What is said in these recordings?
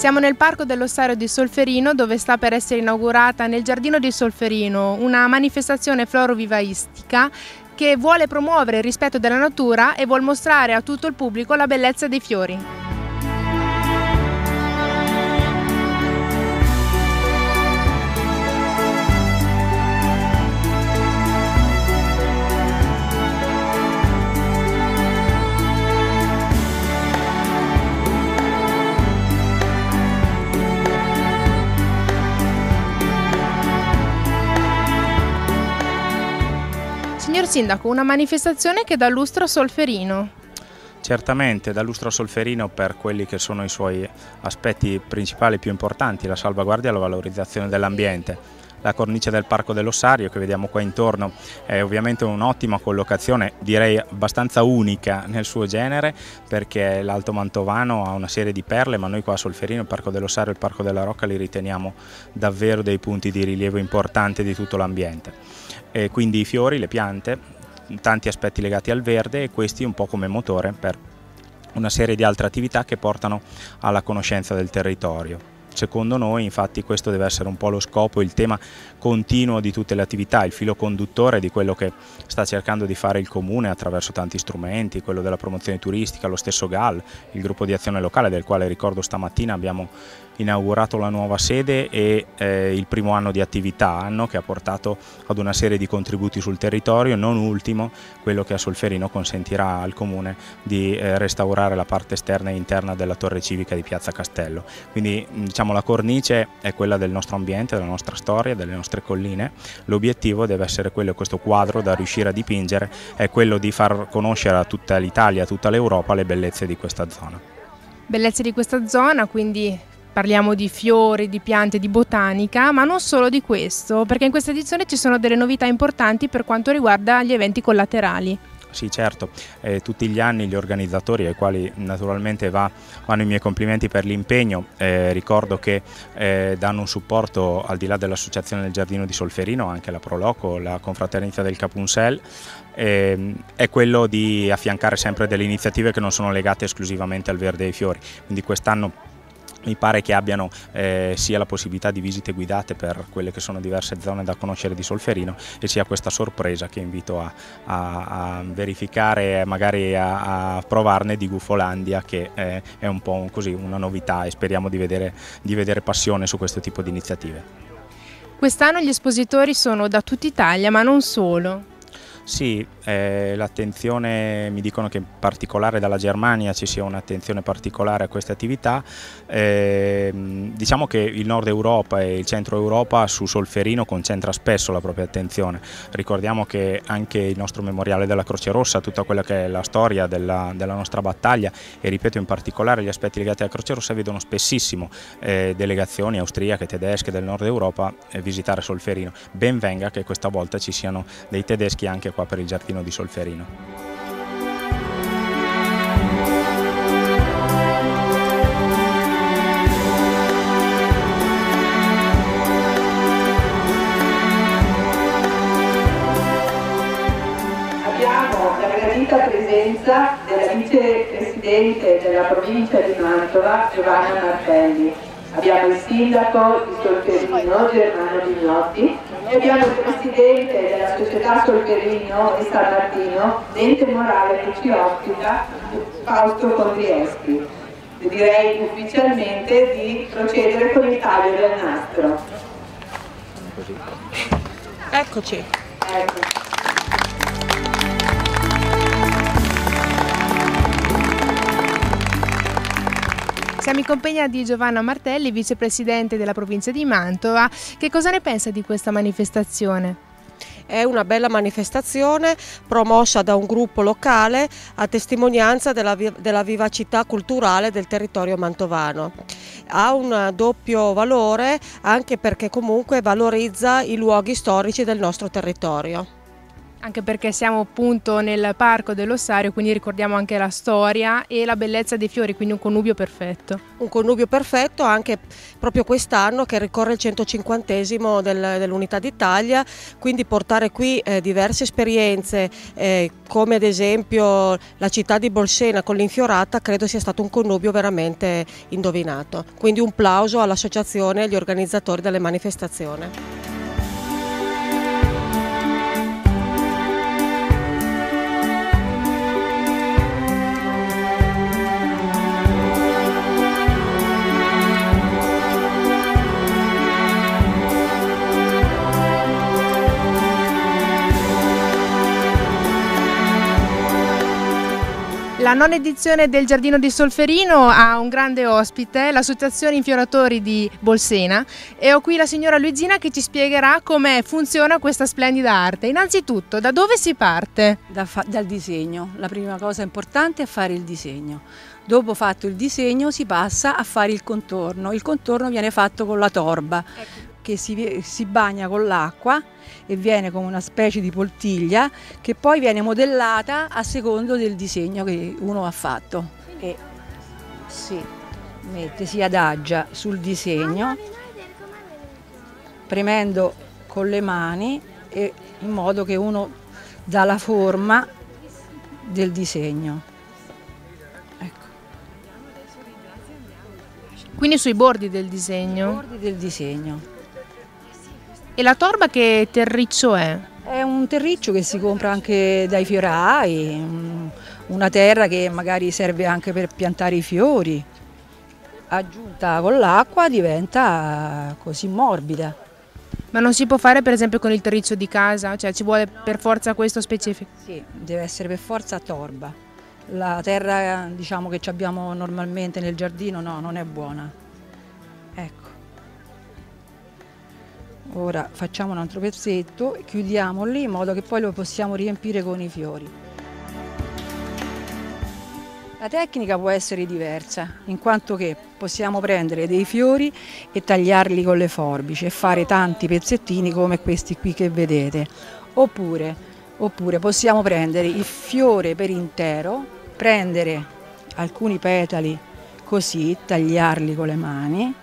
Siamo nel parco dell'Ossario di Solferino dove sta per essere inaugurata nel giardino di Solferino una manifestazione florovivaistica che vuole promuovere il rispetto della natura e vuole mostrare a tutto il pubblico la bellezza dei fiori. Sindaco, una manifestazione che dà lustro a Solferino. Certamente dà lustro a Solferino per quelli che sono i suoi aspetti principali più importanti, la salvaguardia e la valorizzazione dell'ambiente. La cornice del Parco dell'Ossario che vediamo qua intorno è ovviamente un'ottima collocazione, direi abbastanza unica nel suo genere perché l'Alto Mantovano ha una serie di perle ma noi qua a Solferino, il Parco dell'Ossario e il Parco della Rocca li riteniamo davvero dei punti di rilievo importanti di tutto l'ambiente e quindi i fiori, le piante, tanti aspetti legati al verde e questi un po' come motore per una serie di altre attività che portano alla conoscenza del territorio. Secondo noi infatti questo deve essere un po' lo scopo, il tema continuo di tutte le attività, il filo conduttore di quello che sta cercando di fare il Comune attraverso tanti strumenti, quello della promozione turistica, lo stesso GAL, il gruppo di azione locale del quale ricordo stamattina abbiamo inaugurato la nuova sede e eh, il primo anno di attività anno che ha portato ad una serie di contributi sul territorio, non ultimo quello che a Solferino consentirà al Comune di eh, restaurare la parte esterna e interna della torre civica di Piazza Castello. Quindi diciamo la cornice è quella del nostro ambiente, della nostra storia, delle nostre colline, l'obiettivo deve essere quello, questo quadro da riuscire a dipingere, è quello di far conoscere a tutta l'Italia, a tutta l'Europa le bellezze di questa zona. Bellezze di questa zona, quindi Parliamo di fiori, di piante, di botanica, ma non solo di questo, perché in questa edizione ci sono delle novità importanti per quanto riguarda gli eventi collaterali. Sì, certo, eh, tutti gli anni gli organizzatori, ai quali naturalmente va, vanno i miei complimenti per l'impegno, eh, ricordo che eh, danno un supporto al di là dell'Associazione del Giardino di Solferino, anche la Proloco, la Confraternita del Capuncel, ehm, è quello di affiancare sempre delle iniziative che non sono legate esclusivamente al verde e ai fiori, quindi quest'anno mi pare che abbiano eh, sia la possibilità di visite guidate per quelle che sono diverse zone da conoscere di Solferino e sia questa sorpresa che invito a, a, a verificare e magari a, a, provarne di Gufolandia che eh, è un po' un, così, una novità e speriamo di vedere, di vedere passione su questo tipo di iniziative. Quest'anno gli espositori sono da tutta Italia ma non solo. Sì, eh, l'attenzione, mi dicono che in particolare dalla Germania ci sia un'attenzione particolare a queste attività, eh, diciamo che il nord Europa e il centro Europa su Solferino concentra spesso la propria attenzione, ricordiamo che anche il nostro memoriale della Croce Rossa, tutta quella che è la storia della, della nostra battaglia e ripeto in particolare gli aspetti legati alla Croce Rossa vedono spessissimo eh, delegazioni austriache, tedesche del nord Europa eh, visitare Solferino, ben venga che questa volta ci siano dei tedeschi anche qua per il giardino di Solferino. Presenza della vicepresidente della provincia di Mantova, Giovanna Martelli. Abbiamo il sindaco di Solferino, Germano Vignotti, e abbiamo il presidente della società Solferino di San Martino, l'ente morale ospita, Fausto Condrieschi. Direi ufficialmente di procedere con il taglio del nastro. Eccoci. Ecco. Siamo in compagnia di Giovanna Martelli, vicepresidente della provincia di Mantova. Che cosa ne pensa di questa manifestazione? È una bella manifestazione promossa da un gruppo locale a testimonianza della, della vivacità culturale del territorio mantovano. Ha un doppio valore anche perché comunque valorizza i luoghi storici del nostro territorio. Anche perché siamo appunto nel parco dell'ossario, quindi ricordiamo anche la storia e la bellezza dei fiori, quindi un connubio perfetto. Un connubio perfetto anche proprio quest'anno che ricorre il 150 del, dell'Unità d'Italia, quindi portare qui eh, diverse esperienze eh, come ad esempio la città di Bolsena con l'infiorata credo sia stato un connubio veramente indovinato. Quindi un plauso all'associazione e agli organizzatori delle manifestazioni. La nona edizione del Giardino di Solferino ha un grande ospite, l'Associazione Infioratori di Bolsena e ho qui la signora Luigina che ci spiegherà come funziona questa splendida arte. Innanzitutto, da dove si parte? Da dal disegno. La prima cosa importante è fare il disegno. Dopo fatto il disegno si passa a fare il contorno. Il contorno viene fatto con la torba. Ecco che si, si bagna con l'acqua e viene come una specie di poltiglia che poi viene modellata a secondo del disegno che uno ha fatto. E si mette, si adagia sul disegno premendo con le mani e in modo che uno dà la forma del disegno. Ecco. Quindi sui bordi del disegno? Sui bordi del disegno. E la torba che terriccio è? È un terriccio che si compra anche dai fiorai, una terra che magari serve anche per piantare i fiori. Aggiunta con l'acqua diventa così morbida. Ma non si può fare per esempio con il terriccio di casa? Cioè ci vuole per forza questo specifico? Sì, deve essere per forza torba. La terra diciamo, che abbiamo normalmente nel giardino no, non è buona. Ora facciamo un altro pezzetto, chiudiamo lì in modo che poi lo possiamo riempire con i fiori. La tecnica può essere diversa, in quanto che possiamo prendere dei fiori e tagliarli con le forbici e fare tanti pezzettini come questi qui che vedete. Oppure, oppure possiamo prendere il fiore per intero, prendere alcuni petali così, tagliarli con le mani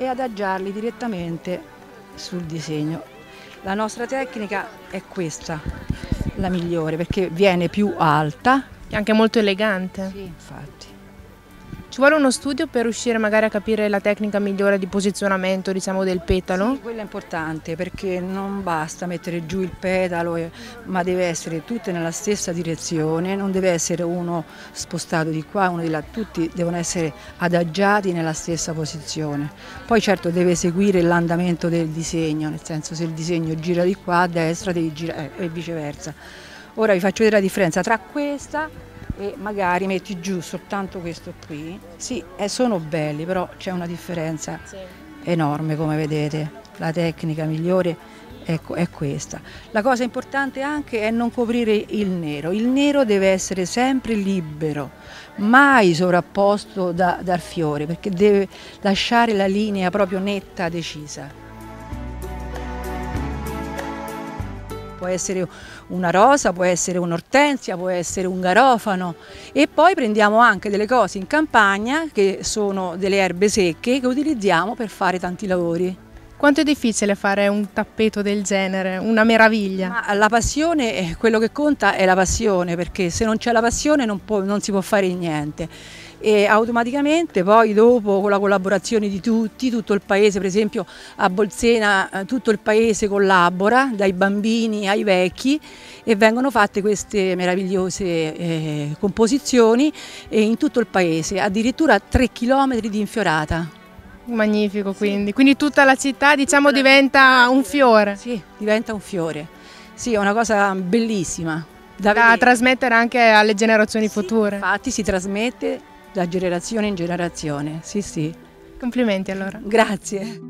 e adagiarli direttamente sul disegno. La nostra tecnica è questa, la migliore, perché viene più alta. È anche molto elegante. Sì, infatti. Ci vuole uno studio per riuscire magari a capire la tecnica migliore di posizionamento diciamo, del petalo? Sì, quello è importante perché non basta mettere giù il petalo, ma deve essere tutte nella stessa direzione, non deve essere uno spostato di qua, uno di là, tutti devono essere adagiati nella stessa posizione. Poi certo deve seguire l'andamento del disegno, nel senso se il disegno gira di qua a destra devi girare eh, e viceversa. Ora vi faccio vedere la differenza tra questa e magari metti giù soltanto questo qui, sì, eh, sono belli, però c'è una differenza sì. enorme come vedete, la tecnica migliore è, è, questa. La cosa importante anche è non coprire il nero, il nero deve essere sempre libero, mai sovrapposto da, dal fiore, perché deve lasciare la linea proprio netta, decisa. può essere una rosa, può essere un'ortensia, può essere un garofano e poi prendiamo anche delle cose in campagna che sono delle erbe secche che utilizziamo per fare tanti lavori. Quanto è difficile fare un tappeto del genere, una meraviglia? Ma la passione, quello che conta è la passione, perché se non c'è la passione non, può, non si può fare niente e automaticamente poi dopo con la collaborazione di tutti, tutto il paese, per esempio a Bolsena eh, tutto il paese collabora, dai bambini ai vecchi e vengono fatte queste meravigliose eh, composizioni eh, in tutto il paese, addirittura 3 km di infiorata. Magnifico quindi, sì. quindi tutta la città diciamo diventa un fiore. Sì, diventa un fiore. Sì, è una cosa bellissima. Da, da trasmettere anche alle generazioni sì, future. Infatti si trasmette da generazione in generazione, sì sì. Complimenti allora. Grazie.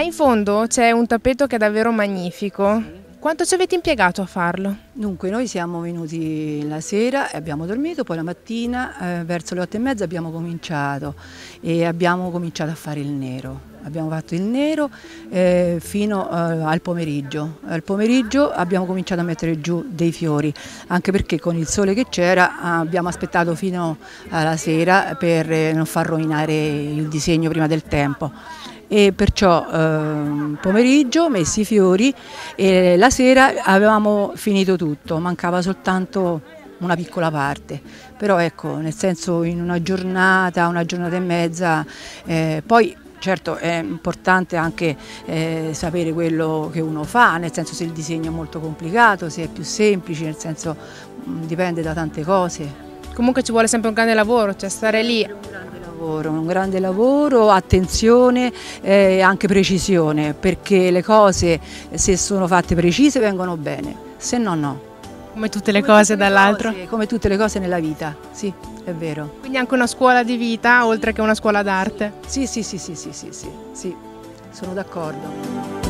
In fondo c'è un tappeto che è davvero magnifico. Quanto ci avete impiegato a farlo? Dunque, noi siamo venuti la sera e abbiamo dormito, poi la mattina eh, verso le otto e mezza abbiamo cominciato e abbiamo cominciato a fare il nero. Abbiamo fatto il nero eh, fino eh, al pomeriggio. Al pomeriggio abbiamo cominciato a mettere giù dei fiori, anche perché con il sole che c'era abbiamo aspettato fino alla sera per eh, non far rovinare il disegno prima del tempo e perciò eh, pomeriggio messi i fiori e la sera avevamo finito tutto, mancava soltanto una piccola parte, però ecco, nel senso in una giornata, una giornata e mezza, eh, poi Certo è importante anche eh, sapere quello che uno fa, nel senso se il disegno è molto complicato, se è più semplice, nel senso mh, mm, dipende da tante cose. Comunque ci vuole sempre un grande lavoro, cioè stare lì lavoro, un grande lavoro, attenzione e eh, anche precisione, perché le cose se sono fatte precise vengono bene, se no no. Come tutte le come cose dall'altro? Come tutte le cose nella vita, sì, è vero. Quindi anche una scuola di vita oltre che una scuola d'arte? Sì, sì, sì, sì, sì, sì, sì, sì, sono d'accordo.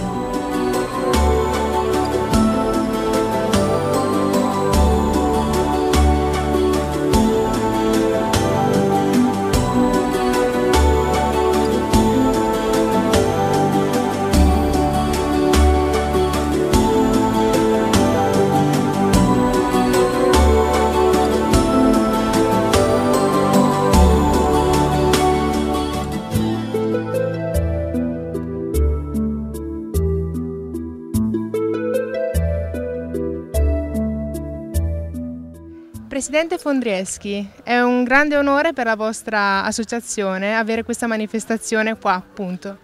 Presidente Fondrieschi, è un grande onore per la vostra associazione avere questa manifestazione qua, appunto.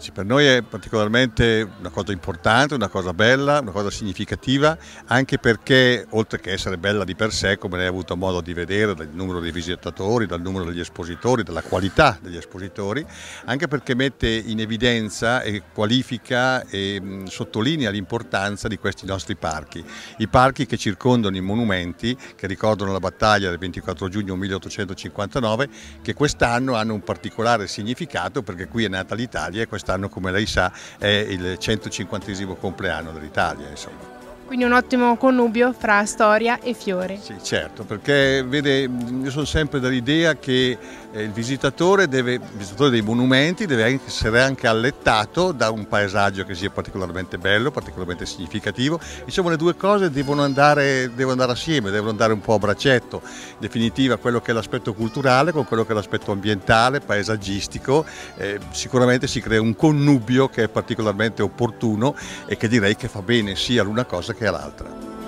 Sì, per noi è particolarmente una cosa importante, una cosa bella, una cosa significativa, anche perché oltre che essere bella di per sé, come lei ha avuto modo di vedere dal numero dei visitatori, dal numero degli espositori, dalla qualità degli espositori, anche perché mette in evidenza e qualifica e mh, sottolinea l'importanza di questi nostri parchi. I parchi che circondano i monumenti, che ricordano la battaglia del 24 giugno 1859, che quest'anno hanno un particolare significato perché qui è nata l'Italia e quest'anno quest'anno come lei sa è il 150 compleanno dell'Italia. Insomma. Quindi un ottimo connubio fra storia e fiore. Sì, certo, perché vede, io sono sempre dell'idea che eh, il visitatore, deve, il visitatore dei monumenti deve essere anche allettato da un paesaggio che sia particolarmente bello, particolarmente significativo. Diciamo le due cose devono andare, devono andare assieme, devono andare un po' a braccetto. In definitiva quello che è l'aspetto culturale con quello che è l'aspetto ambientale, paesaggistico, eh, sicuramente si crea un connubio che è particolarmente opportuno e che direi che fa bene sia l'una cosa che che all'altra.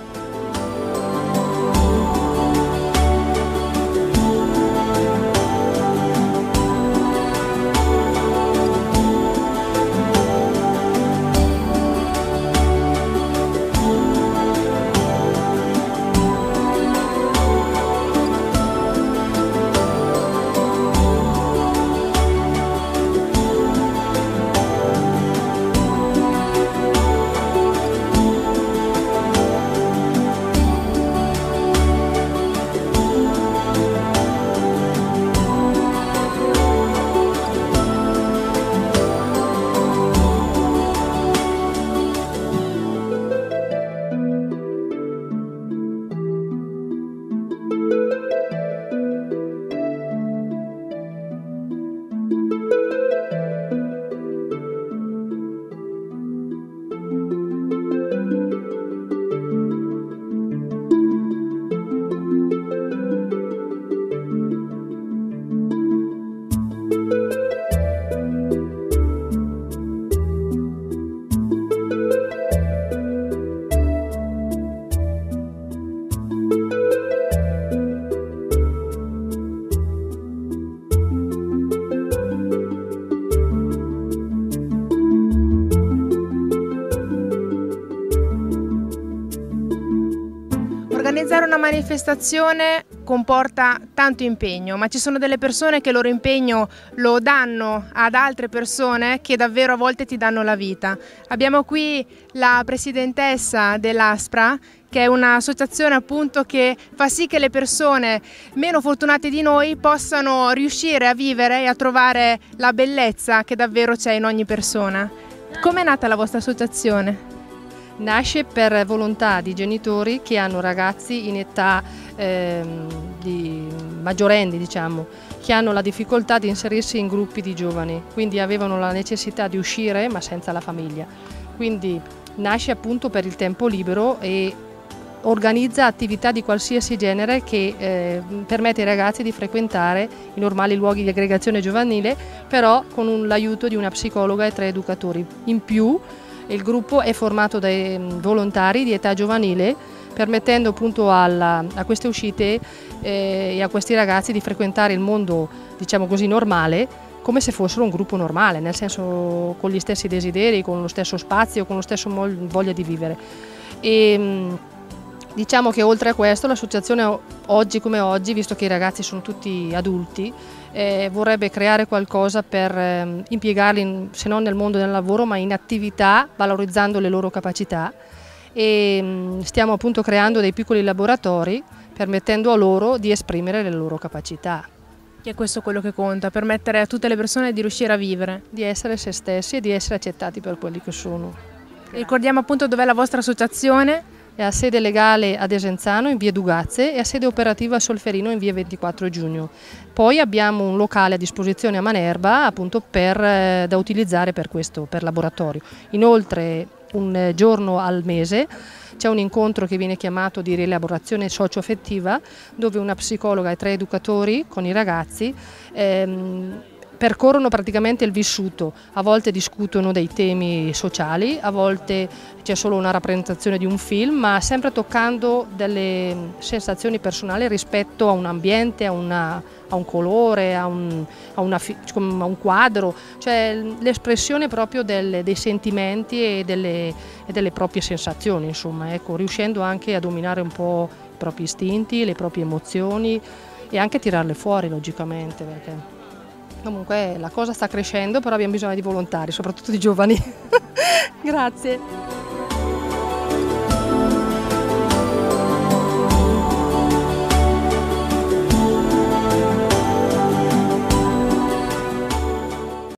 Manifestazione comporta tanto impegno, ma ci sono delle persone che il loro impegno lo danno ad altre persone che davvero a volte ti danno la vita. Abbiamo qui la presidentessa dell'ASPRA che è un'associazione appunto che fa sì che le persone meno fortunate di noi possano riuscire a vivere e a trovare la bellezza che davvero c'è in ogni persona. Com'è nata la vostra associazione? Nasce per volontà di genitori che hanno ragazzi in età ehm, di maggiorenni, diciamo, che hanno la difficoltà di inserirsi in gruppi di giovani, quindi avevano la necessità di uscire ma senza la famiglia. Quindi nasce appunto per il tempo libero e organizza attività di qualsiasi genere che eh, permette ai ragazzi di frequentare i normali luoghi di aggregazione giovanile, però con l'aiuto di una psicologa e tre educatori. In più il gruppo è formato dai mm, volontari di età giovanile, permettendo appunto alla, a queste uscite eh, e a questi ragazzi di frequentare il mondo, diciamo così, normale come se fossero un gruppo normale, nel senso con gli stessi desideri, con lo stesso spazio, con lo stesso voglia di vivere. E, mm, Diciamo che oltre a questo l'associazione oggi come oggi, visto che i ragazzi sono tutti adulti, eh, vorrebbe creare qualcosa per eh, impiegarli in, se non nel mondo del lavoro ma in attività valorizzando le loro capacità e mh, mm, stiamo appunto creando dei piccoli laboratori permettendo a loro di esprimere le loro capacità. Che è questo quello che conta, permettere a tutte le persone di riuscire a vivere. Di essere se stessi e di essere accettati per quelli che sono. Ricordiamo appunto dov'è la vostra associazione ha sede legale a Desenzano in via Dugazze e ha sede operativa a Solferino in via 24 giugno. Poi abbiamo un locale a disposizione a Manerba appunto per, eh, da utilizzare per questo, per laboratorio. Inoltre un eh, giorno al mese c'è un incontro che viene chiamato di rielaborazione socio-affettiva dove una psicologa e tre educatori con i ragazzi ehm, percorrono praticamente il vissuto, a volte discutono dei temi sociali, a volte c'è solo una rappresentazione di un film, ma sempre toccando delle sensazioni personali rispetto a un ambiente, a, una, a un colore, a un, a, una, a un, quadro, cioè l'espressione proprio delle, dei sentimenti e delle, e delle, proprie sensazioni, insomma, ecco, riuscendo anche a dominare un po' i propri istinti, le proprie emozioni e anche tirarle fuori logicamente. Perché... Comunque la cosa sta crescendo, però abbiamo bisogno di volontari, soprattutto di giovani. Grazie.